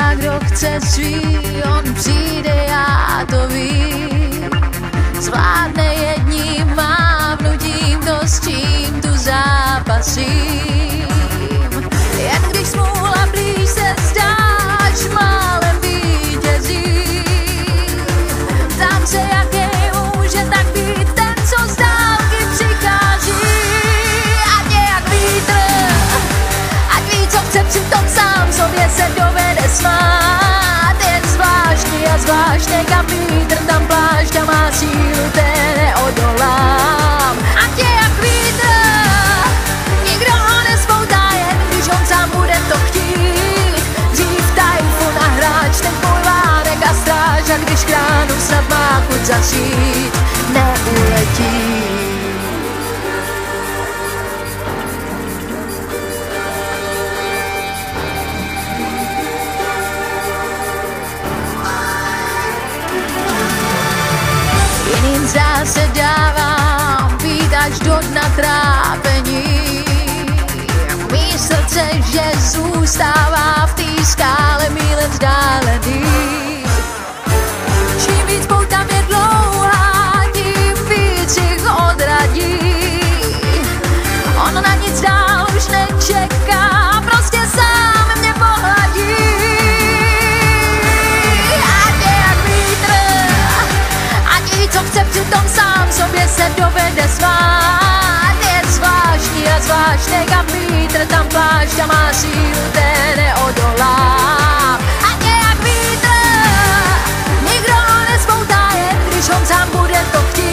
A kdo chce svý, on přijde, já to vím. Zvládne jedním mávnutím to, s čím tu zápasím. Stráž, a když kránu snad má chuť začít, neuletí. Jiným zase dávám být až do dna trápení. Mý srdce, že už prostě sám mě pohladí. Ať je jak vítr, ať ví, co chce přitom sám sobě se dovede svát. Je zvláštní a zvláštní, kam vítr, tam plášť a má neodolá. Ať je jak vítr, nikdo ho nespoutá, jen když bude to chtít.